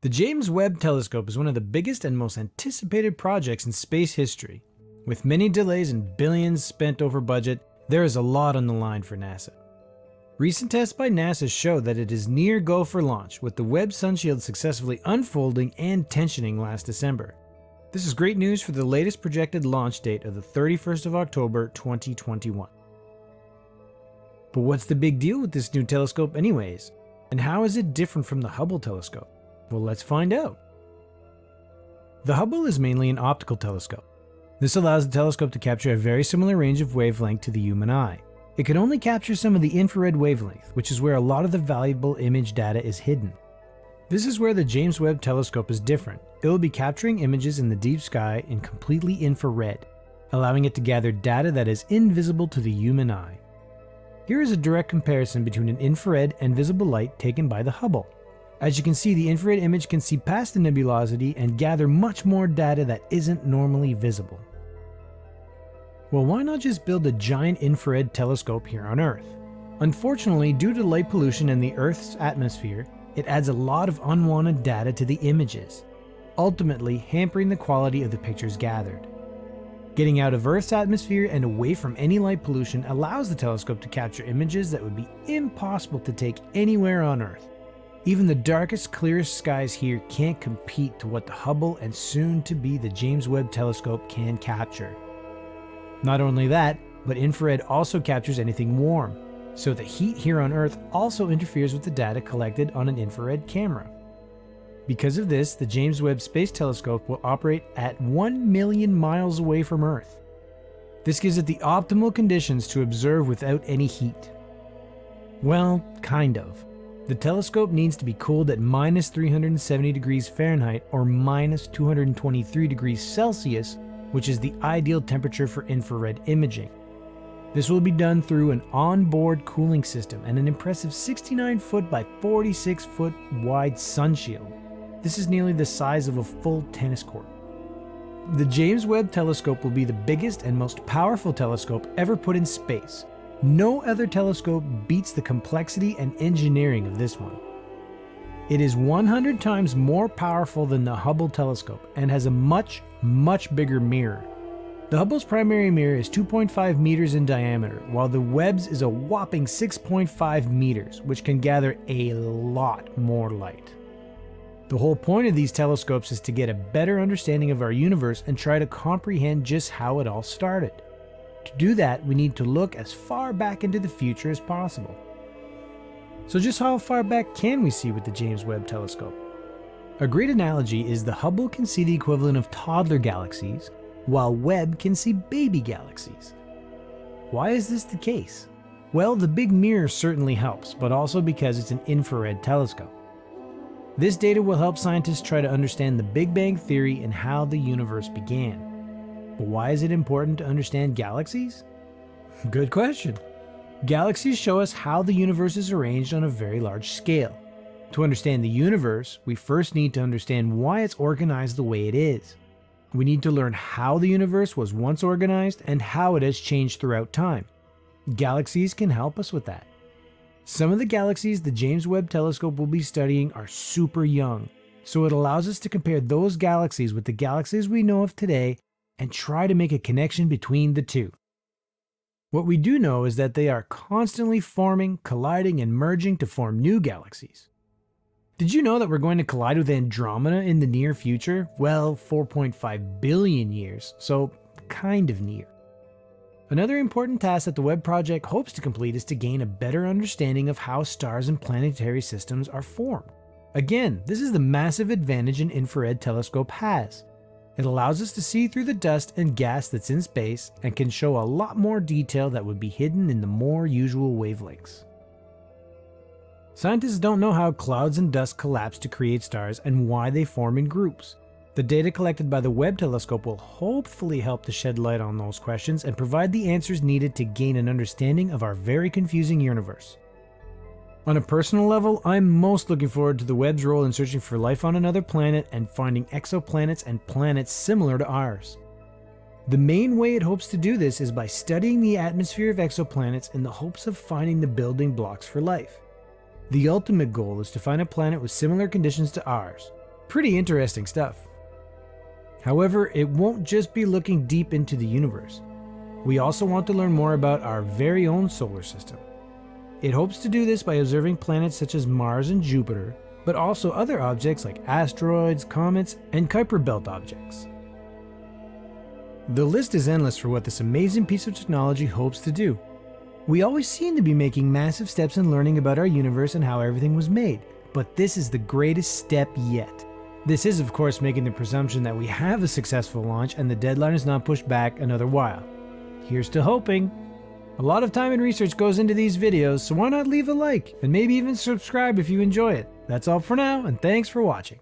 The James Webb Telescope is one of the biggest and most anticipated projects in space history. With many delays and billions spent over budget, there is a lot on the line for NASA. Recent tests by NASA show that it is near go for launch, with the Webb sunshield successfully unfolding and tensioning last December. This is great news for the latest projected launch date of the 31st of October 2021. But what's the big deal with this new telescope anyways? And how is it different from the Hubble telescope? Well, let's find out. The Hubble is mainly an optical telescope. This allows the telescope to capture a very similar range of wavelength to the human eye. It can only capture some of the infrared wavelength, which is where a lot of the valuable image data is hidden. This is where the James Webb Telescope is different. It will be capturing images in the deep sky in completely infrared, allowing it to gather data that is invisible to the human eye. Here is a direct comparison between an infrared and visible light taken by the Hubble. As you can see, the infrared image can see past the nebulosity and gather much more data that isn't normally visible. Well, why not just build a giant infrared telescope here on Earth? Unfortunately, due to light pollution in the Earth's atmosphere, it adds a lot of unwanted data to the images, ultimately hampering the quality of the pictures gathered. Getting out of Earth's atmosphere and away from any light pollution allows the telescope to capture images that would be impossible to take anywhere on Earth. Even the darkest, clearest skies here can't compete to what the Hubble and soon to be the James Webb Telescope can capture. Not only that, but infrared also captures anything warm, so the heat here on Earth also interferes with the data collected on an infrared camera. Because of this, the James Webb Space Telescope will operate at 1 million miles away from Earth. This gives it the optimal conditions to observe without any heat. Well, kind of. The telescope needs to be cooled at minus 370 degrees Fahrenheit or minus 223 degrees Celsius which is the ideal temperature for infrared imaging. This will be done through an onboard cooling system and an impressive 69 foot by 46 foot wide sunshield. This is nearly the size of a full tennis court. The James Webb Telescope will be the biggest and most powerful telescope ever put in space. No other telescope beats the complexity and engineering of this one. It is 100 times more powerful than the Hubble telescope and has a much, much bigger mirror. The Hubble's primary mirror is 2.5 meters in diameter, while the Webb's is a whopping 6.5 meters, which can gather a lot more light. The whole point of these telescopes is to get a better understanding of our universe and try to comprehend just how it all started. To do that, we need to look as far back into the future as possible. So just how far back can we see with the James Webb Telescope? A great analogy is the Hubble can see the equivalent of toddler galaxies, while Webb can see baby galaxies. Why is this the case? Well, the big mirror certainly helps, but also because it's an infrared telescope. This data will help scientists try to understand the Big Bang Theory and how the universe began. But why is it important to understand galaxies? Good question. Galaxies show us how the universe is arranged on a very large scale. To understand the universe, we first need to understand why it's organized the way it is. We need to learn how the universe was once organized and how it has changed throughout time. Galaxies can help us with that. Some of the galaxies the James Webb Telescope will be studying are super young, so it allows us to compare those galaxies with the galaxies we know of today and try to make a connection between the two. What we do know is that they are constantly forming, colliding, and merging to form new galaxies. Did you know that we're going to collide with Andromeda in the near future? Well, 4.5 billion years, so kind of near. Another important task that the Webb project hopes to complete is to gain a better understanding of how stars and planetary systems are formed. Again, this is the massive advantage an infrared telescope has. It allows us to see through the dust and gas that's in space and can show a lot more detail that would be hidden in the more usual wavelengths. Scientists don't know how clouds and dust collapse to create stars and why they form in groups. The data collected by the Webb telescope will hopefully help to shed light on those questions and provide the answers needed to gain an understanding of our very confusing universe. On a personal level, I'm most looking forward to the Webb's role in searching for life on another planet and finding exoplanets and planets similar to ours. The main way it hopes to do this is by studying the atmosphere of exoplanets in the hopes of finding the building blocks for life. The ultimate goal is to find a planet with similar conditions to ours, Pretty interesting stuff. However, it won't just be looking deep into the universe. We also want to learn more about our very own solar system. It hopes to do this by observing planets such as Mars and Jupiter, but also other objects like asteroids, comets, and Kuiper Belt objects. The list is endless for what this amazing piece of technology hopes to do. We always seem to be making massive steps in learning about our universe and how everything was made, but this is the greatest step yet. This is, of course, making the presumption that we have a successful launch and the deadline is not pushed back another while. Here's to hoping. A lot of time and research goes into these videos, so why not leave a like and maybe even subscribe if you enjoy it. That's all for now, and thanks for watching.